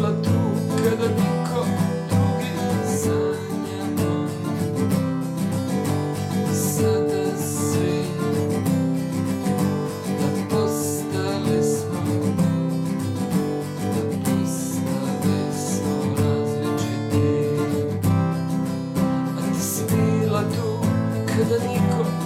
la trucca da picco drugi sanjamo Sada svi da postali smo Da postali smo različiti A ti si bila tu kada niko